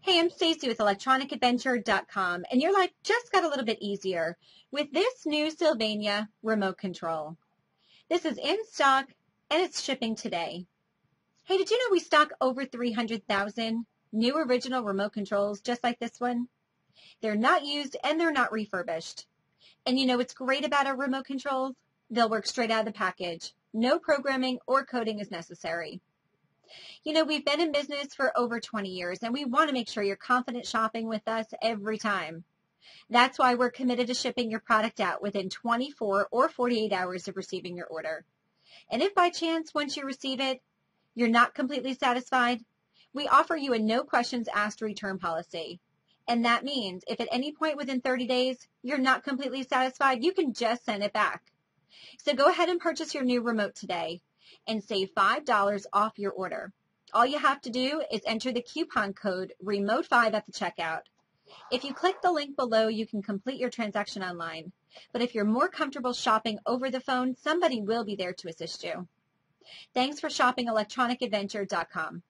Hey, I'm Stacy with electronicadventure.com and your life just got a little bit easier with this new Sylvania remote control. This is in stock and it's shipping today. Hey, did you know we stock over 300,000 new original remote controls just like this one? They're not used and they're not refurbished. And you know what's great about our remote controls? They'll work straight out of the package. No programming or coding is necessary. You know, we've been in business for over 20 years and we want to make sure you're confident shopping with us every time. That's why we're committed to shipping your product out within 24 or 48 hours of receiving your order. And if by chance, once you receive it, you're not completely satisfied, we offer you a no questions asked return policy. And that means if at any point within 30 days you're not completely satisfied, you can just send it back. So go ahead and purchase your new remote today and save $5 off your order. All you have to do is enter the coupon code REMOTE5 at the checkout. If you click the link below, you can complete your transaction online. But if you're more comfortable shopping over the phone, somebody will be there to assist you. Thanks for shopping electronicadventure.com.